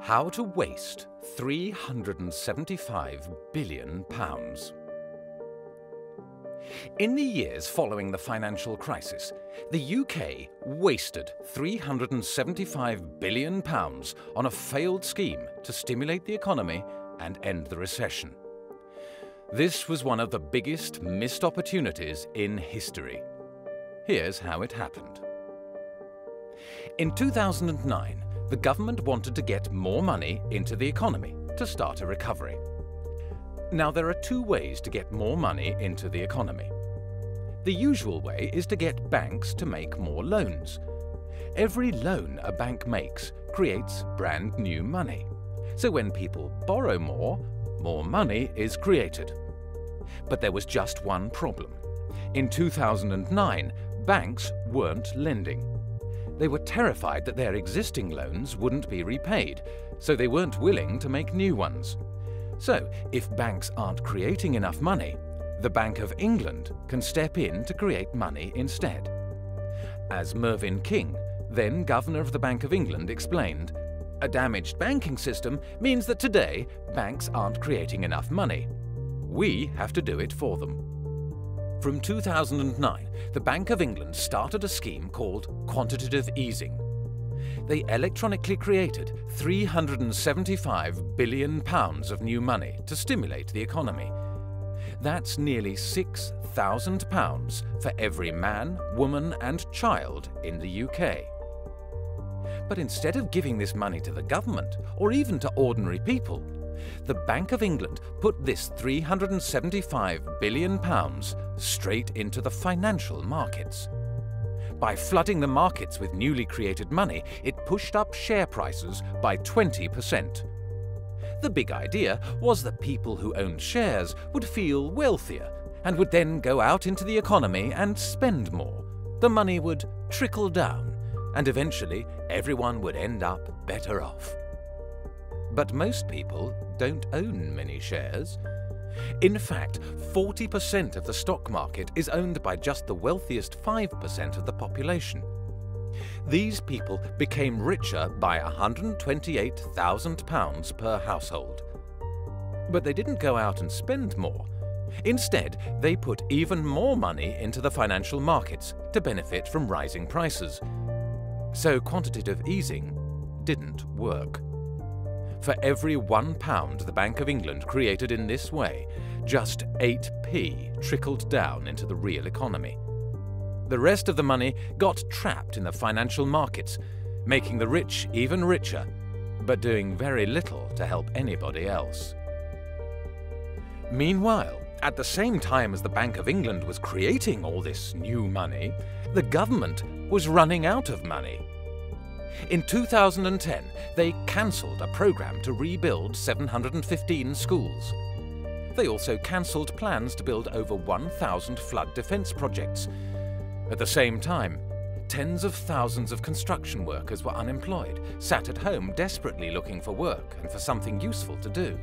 How to waste 375 billion pounds. In the years following the financial crisis, the UK wasted 375 billion pounds on a failed scheme to stimulate the economy and end the recession. This was one of the biggest missed opportunities in history. Here's how it happened. In 2009, the government wanted to get more money into the economy to start a recovery. Now, there are two ways to get more money into the economy. The usual way is to get banks to make more loans. Every loan a bank makes creates brand new money. So when people borrow more, more money is created. But there was just one problem. In 2009, banks weren't lending. They were terrified that their existing loans wouldn't be repaid, so they weren't willing to make new ones. So, if banks aren't creating enough money, the Bank of England can step in to create money instead. As Mervyn King, then Governor of the Bank of England, explained, a damaged banking system means that today banks aren't creating enough money. We have to do it for them. From 2009, the Bank of England started a scheme called quantitative easing. They electronically created 375 billion pounds of new money to stimulate the economy. That's nearly 6,000 pounds for every man, woman and child in the UK. But instead of giving this money to the government or even to ordinary people, the Bank of England put this £375 billion straight into the financial markets. By flooding the markets with newly created money, it pushed up share prices by 20%. The big idea was that people who owned shares would feel wealthier and would then go out into the economy and spend more. The money would trickle down, and eventually everyone would end up better off. But most people don't own many shares. In fact, 40% of the stock market is owned by just the wealthiest 5% of the population. These people became richer by £128,000 per household. But they didn't go out and spend more. Instead, they put even more money into the financial markets to benefit from rising prices. So quantitative easing didn't work. For every one pound the Bank of England created in this way, just 8p trickled down into the real economy. The rest of the money got trapped in the financial markets, making the rich even richer, but doing very little to help anybody else. Meanwhile, at the same time as the Bank of England was creating all this new money, the government was running out of money. In 2010, they cancelled a programme to rebuild 715 schools. They also cancelled plans to build over 1,000 flood defence projects. At the same time, tens of thousands of construction workers were unemployed, sat at home desperately looking for work and for something useful to do.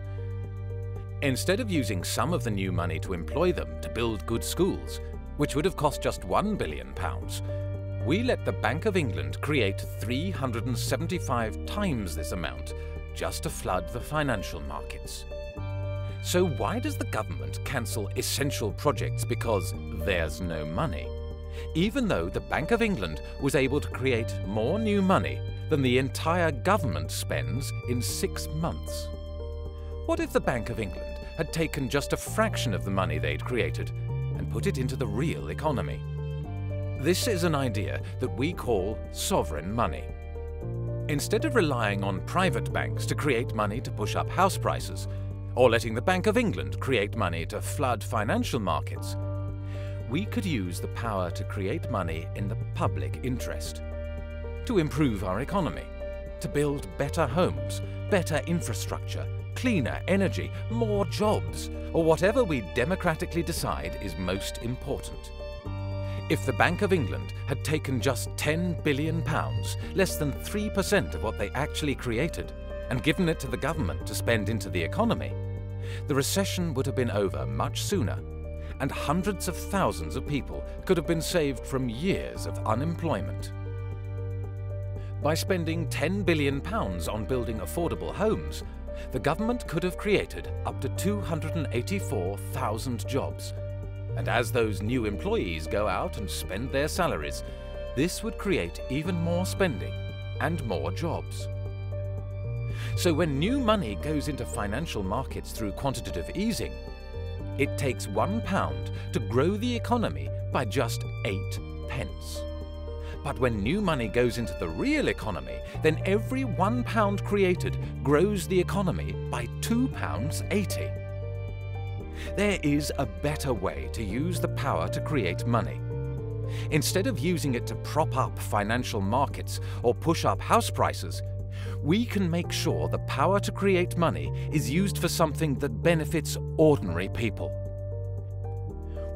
Instead of using some of the new money to employ them to build good schools, which would have cost just £1 billion, we let the Bank of England create 375 times this amount just to flood the financial markets. So why does the government cancel essential projects because there's no money? Even though the Bank of England was able to create more new money than the entire government spends in six months. What if the Bank of England had taken just a fraction of the money they'd created and put it into the real economy? This is an idea that we call sovereign money. Instead of relying on private banks to create money to push up house prices, or letting the Bank of England create money to flood financial markets, we could use the power to create money in the public interest, to improve our economy, to build better homes, better infrastructure, cleaner energy, more jobs, or whatever we democratically decide is most important. If the Bank of England had taken just £10 billion, less than 3% of what they actually created, and given it to the government to spend into the economy, the recession would have been over much sooner, and hundreds of thousands of people could have been saved from years of unemployment. By spending £10 billion on building affordable homes, the government could have created up to 284,000 jobs. And as those new employees go out and spend their salaries, this would create even more spending and more jobs. So when new money goes into financial markets through quantitative easing, it takes one pound to grow the economy by just eight pence. But when new money goes into the real economy, then every one pound created grows the economy by two pounds eighty. There is a better way to use the power to create money. Instead of using it to prop up financial markets or push up house prices, we can make sure the power to create money is used for something that benefits ordinary people.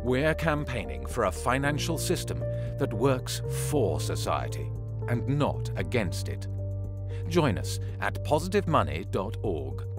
We're campaigning for a financial system that works for society and not against it. Join us at positivemoney.org.